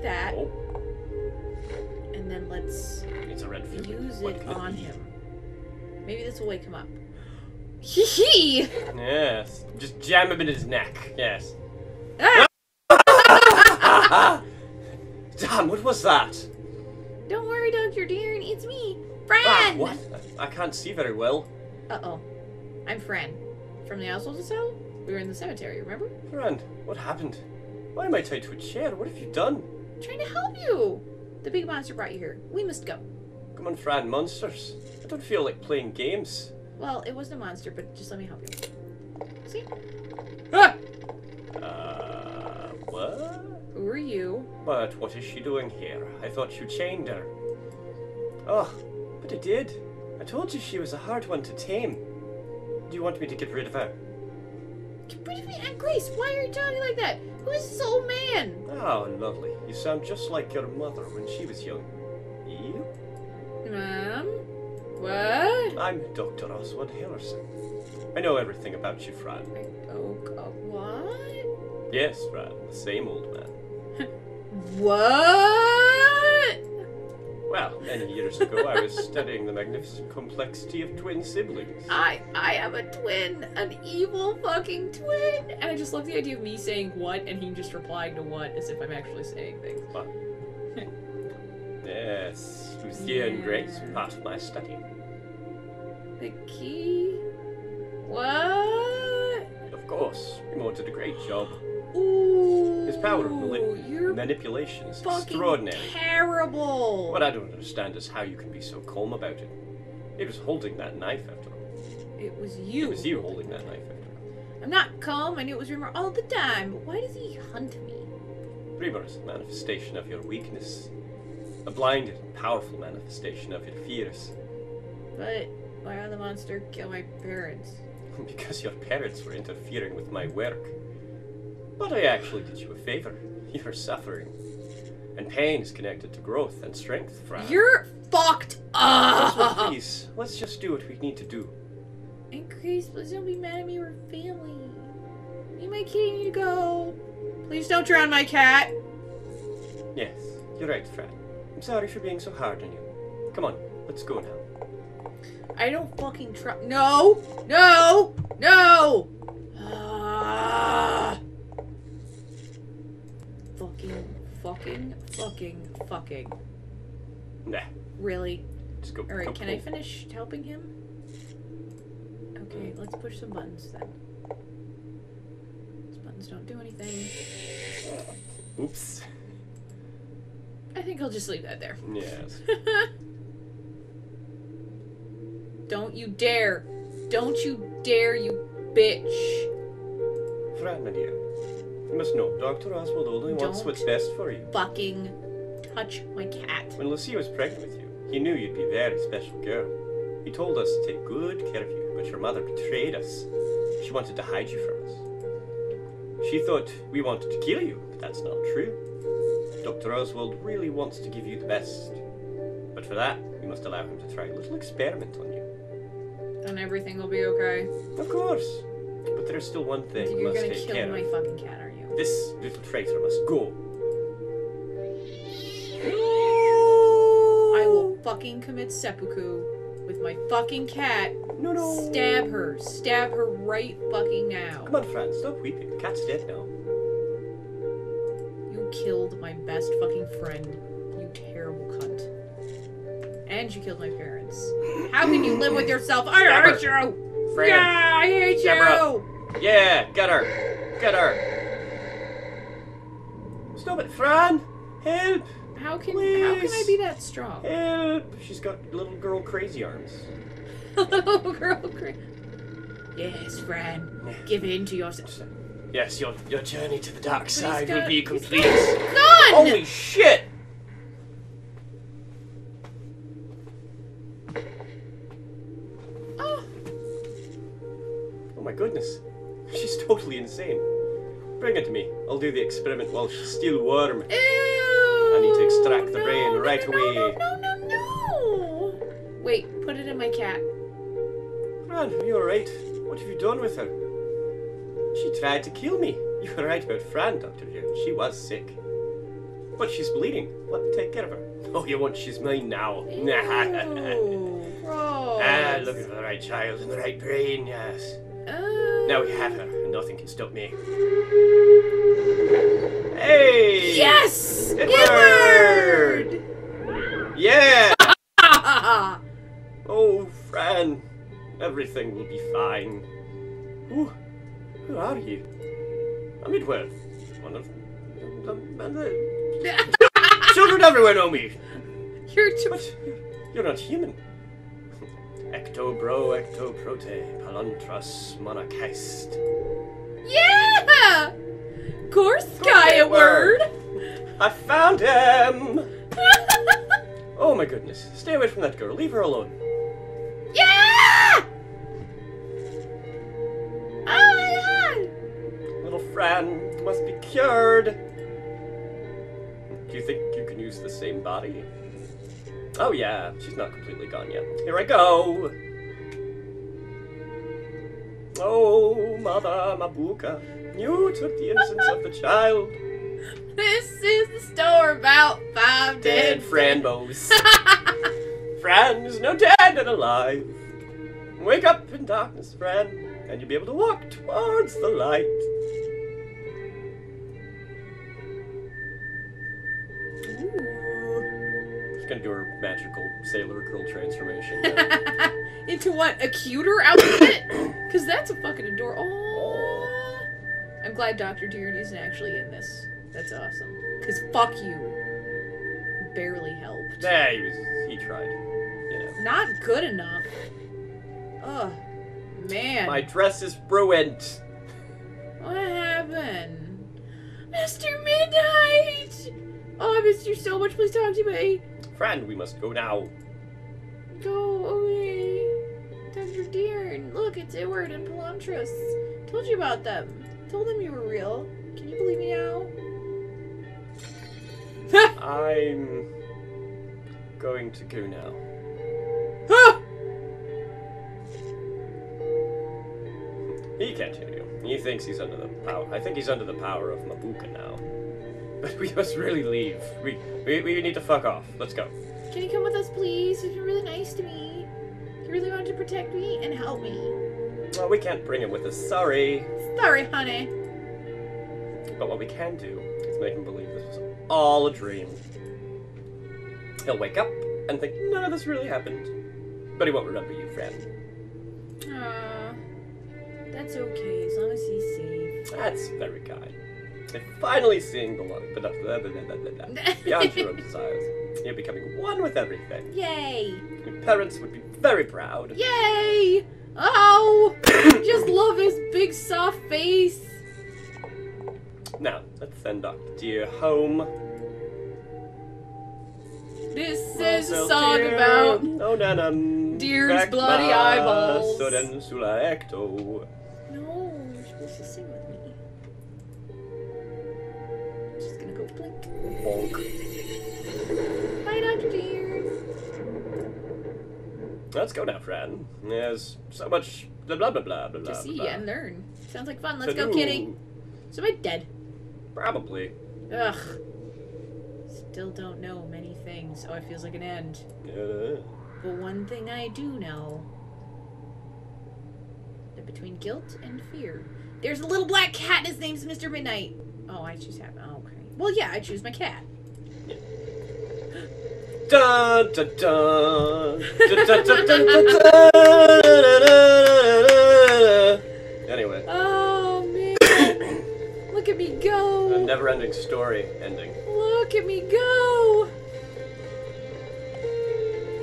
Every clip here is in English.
take that, Oh, and then let's it's a red fluid. use it on be? him. Maybe this will wake him up. Hee hee! Yes. Just jam him in his neck. Yes. Ah! Damn, what was that? Don't worry, Dr. Deern, it's me, Ah, Fran! what? I, I can't see very well. Uh oh. I'm Fran. From the Oswald cell? We were in the cemetery, remember? Fran, what happened? Why am I tied to a chair? What have you done? Trying to help you! The big monster brought you here. We must go. Come on, Fran, monsters. I don't feel like playing games. Well, it wasn't a monster, but just let me help you. See? Ah! Uh, what? Who are you? But what is she doing here? I thought you chained her. Oh, but I did. I told you she was a hard one to tame. Do you want me to get rid of her? Get rid of me, Aunt Grace! Why are you talking like that? Who is this old man? Oh, lovely. You sound just like your mother when she was young. You? Ma'am? What? I'm Dr. Oswald Harrison. I know everything about you, Fran. Oh, God, what? Yes, Fran, the same old man. What? Well, many years ago, I was studying the magnificent complexity of twin siblings. I I am a twin, an evil fucking twin. And I just love the idea of me saying what and he just replying to what as if I'm actually saying things. But yes, Lucia and Grace part of my study. The key? What? Of course, Remor did a great job. Ooh. His power of You're manipulation is extraordinary. terrible. What I don't understand is how you can be so calm about it. It was holding that knife after all. It was you. It was you holding that knife after all. I'm not calm. I knew it was Remor all the time. But why does he hunt me? Remor is a manifestation of your weakness. A blinded and powerful manifestation of your fears. But why did the monster kill my parents? because your parents were interfering with my work. But I actually did you a favor. You're suffering. And pain is connected to growth and strength, Fran. You're fucked up. please, let's just do what we need to do. And Grace, please don't be mad at me. We're family. And my kitty need to go. Please don't drown my cat. Yes, you're right, Fran. I'm sorry for being so hard on you. Come on, let's go now. I don't fucking trust. No, no, no. Ah. Fucking, fucking, fucking, fucking. Nah, Really? just go. All right. Can I finish helping him? Okay. Mm. Let's push some buttons then. These buttons don't do anything. Oops. I think I'll just leave that there. Yes. Don't you dare! Don't you dare, you bitch! Fran, my dear, you must know Dr. Oswald only wants Don't. what's best for you. Fucking touch my cat. When Lucia was pregnant with you, he knew you'd be a very special girl. He told us to take good care of you, but your mother betrayed us. She wanted to hide you from us. She thought we wanted to kill you, but that's not true. Dr. Oswald really wants to give you the best. But for that, we must allow him to try a little experiment on you. And everything will be okay. Of course. But there's still one thing we You're gonna kill my fucking cat, you? This little traitor must go. I will fucking commit seppuku with my fucking cat. No, no. Stab her. Stab her right fucking now. Come on, Fran, stop weeping. The cat's dead now. You killed my best fucking friend. You terrible cunt. And you killed my parents. How can you live with yourself? I Stab hate you! Fran. Yeah, I hate Stab her you! Yeah, get her. Get her. Stop it, Fran. Help. How can how can I be that strong? Help. She's got little girl crazy arms. little girl, cra- Yes, Fran. Give in to yourself. Yes, your your journey to the dark he's side will be complete. Gun! Holy shit! Oh, Oh my goodness. She's totally insane. Bring it to me. I'll do the experiment while she's still warm. ew! I need to extract the No, brain no, right no, away. No, no, no, no! Wait, put it in my cat. Fran, are you alright? What have you done with her? She tried to kill me. You were right about Fran, Dr. Jones. She was sick. But she's bleeding. Let me take care of her. Oh, you want? She's mine now. Ew, gross. ah, looking for the right child in the right brain, yes. Uh, Now we have her, and nothing can stop me. Hey! Yes! Itward! Yeah! Oh, Fran, everything will be fine. Who, who are you? I'm Itward. One of the, children everywhere know me. You're too. But you're not human. Ectobro, ectoprote, palantras, monarchist. Yeah! Course, Skyward! I found him! Oh my goodness. Stay away from that girl. Leave her alone. yeah! Oh my god! Little Fran must be cured. Do you think you can use the same body? Oh yeah, she's not completely gone yet. Here I go! Oh, Mother Mabuka, you took the innocence of the child. This is the store about five Dead dead Franbos. Fran is no dead and alive. Wake up in darkness, Fran, and you'll be able to walk towards the light. She's gonna do her magical sailor girl transformation. Into what? A cuter outfit? Because that's a fucking adorable. Oh. I'm glad Dr. Deering isn't actually in this. That's awesome. Because fuck you. Barely helped. yeah, he was. He tried. You know. Not good enough. Ugh. Man. My dress is ruined. What happened? Mr. Midnight! Oh, I missed you so much. Please talk to me. Fran, we must go now. Go away. Dr. Deern. Look, it's Itward and Palontras. Told you about them. Told them you were real. Can you believe me now? I'm going to go now. He can't hear you. He thinks he's under the power. I think he's under the power of Mabuka now. But we must really leave. We, we we need to fuck off. Let's go. Can you come with us, please? You've been really nice to me. You really wanted to protect me and help me. Well, we can't bring him with us. Sorry. Sorry, honey. But what we can do is make him believe this was all a dream. He'll wake up and think none of this really happened. But he won't remember you, friend. Aw. That's okay, as long as he's safe. That's very kind. And finally seeing the light, but beyond your own desires. You're becoming one with everything. Yay! Your parents would be very proud. Yay! Oh! Just love his big soft face. Now, let's send Dr. Deer home. This is a song about oh, Onanum. Deer's bloody eyeballs. Soden sula ecto. No, you're supposed to sing with Bonk. Hi, Dr. Deer. Let's go now, Fran. There's so much blah blah blah blah blah. To see blah. and learn. Sounds like fun. Let's To go, do. kitty. So am I dead? Probably. Ugh. Still don't know many things. Oh, it feels like an end. Uh, But one thing I do know that between guilt and fear, there's a little black cat, and his name's Mr. Midnight. Oh, I choose him. Oh, okay. Well, yeah, I choose my cat. Dun, dun, dun. Anyway, Oh, man. Look at me a go. never-ending story ending. Look at me go.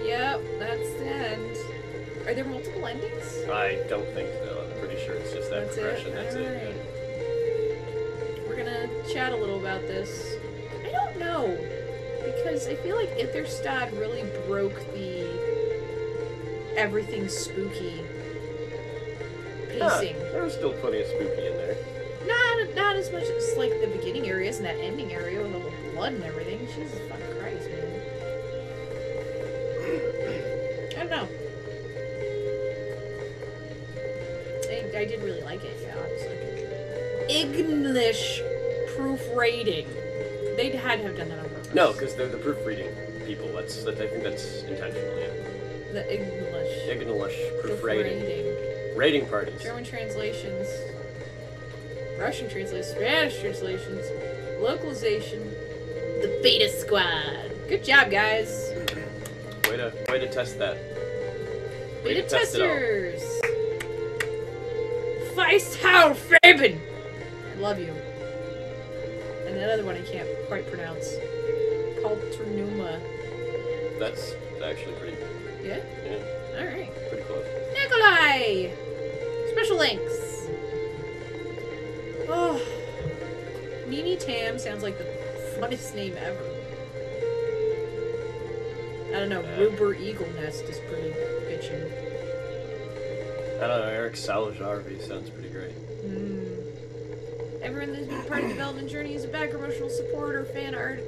Yep, that's the end. Are there multiple endings? I don't think so. I'm pretty sure it's just that progression. That's Alright. it. Gonna chat a little about this. I don't know because I feel like Itherstad really broke the everything spooky Yeah, pacing. there was still plenty of spooky in there. Not not as much as like the beginning areas and that ending area with all the blood and everything. Jesus fucking Christ, man. I don't know. I, I did really like it, yeah, obviously. English proof rating. They had to have done that on purpose. No, because they're the proofreading people. That's that. I think that's intentional. Yeah. The English. English proofreading. Proofreading. Rating parties. German translations. Russian translations. Spanish translations. Localization. The Beta Squad. Good job, guys. Way to way to test that. Way Beta to test it testers. Feisthau Faben. I love you. And that other one I can't quite pronounce. Culturnuma. That's actually pretty. Yeah? Yeah, Alright. pretty close. Nikolai! Special links. Oh. Nini Tam sounds like the funnest name ever. I don't know, Uh. Ruber Eagle Nest is pretty bitchin'. I don't know. Eric Saljarvi sounds pretty great. Mm. Everyone that's been part of the development journey is a backer, emotional supporter, fan art,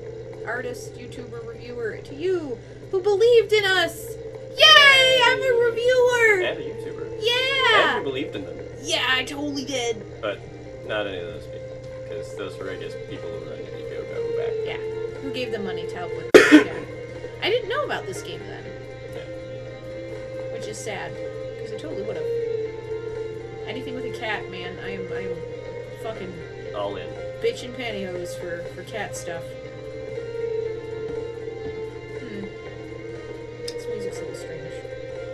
artist, YouTuber, reviewer. To you who believed in us! Yay! I'm a reviewer! And a YouTuber. And Yeah! who believed in them, Yeah, I totally did. but not any of those people, because those were, I guess, people who were on Indiegogo back. Yeah. Who gave them money to help with this game? I didn't know about this game then. Which is sad. Because I totally would have. Anything with a cat, man, I am I am fucking All in. bitchin' pantyhose for, for cat stuff. Hmm. This music's a little strange.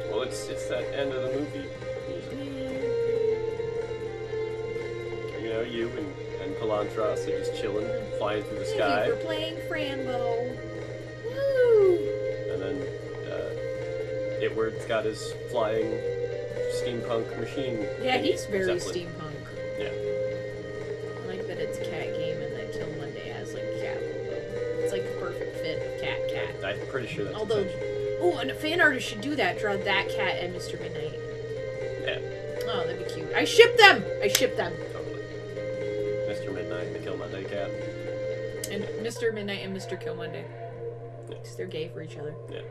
Well, it's it's that end of the movie music. You know, you and, and Palontras are just chilling, flying through the Thank sky, for playing Fran Bow. Woo! and then uh, Itward's got his flying steampunk machine. Yeah, he's very Zeppelin. steampunk. Pretty sure that's Although, oh, and a fan artist should do that. Draw that cat and Mr. Midnight. Yeah, Oh, that'd be cute. I ship them. I ship them. totally. Mr. Midnight and the Kill Monday cat. And Mr. Midnight and Mr. Kill Monday. Yeah. they're gay for each other. Yeah.